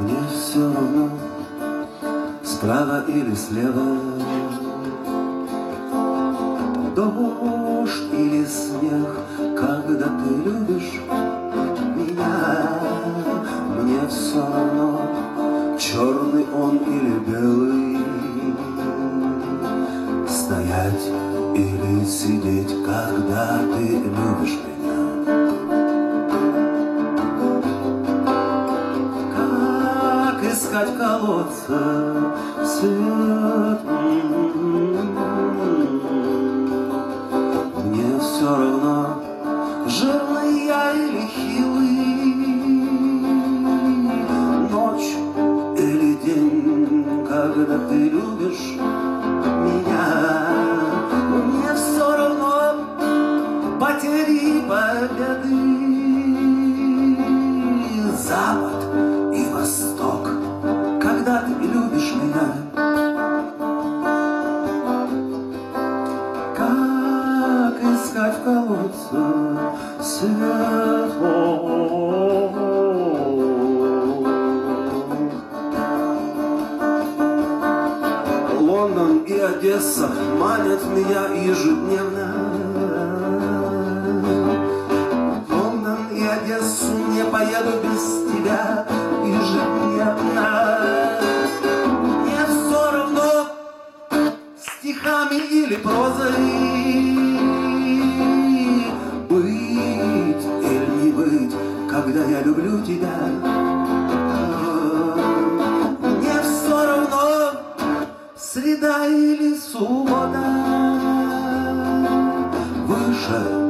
Мне все равно, справа или слева, Дождь или снег, когда ты любишь меня, Мне все равно, черный он или белый, Стоять или сидеть, когда ты любишь меня. Искать колодца свет? Мне все равно, жирный я или хилый, Ночь или день, когда ты любишь свет? Лондон и Одесса манят меня ежедневно. Лондон и Одессу не поеду без тебя ежедневно. Мне все равно, стихами или прозой люблю тебя. Мне все равно, среда или суббота Выше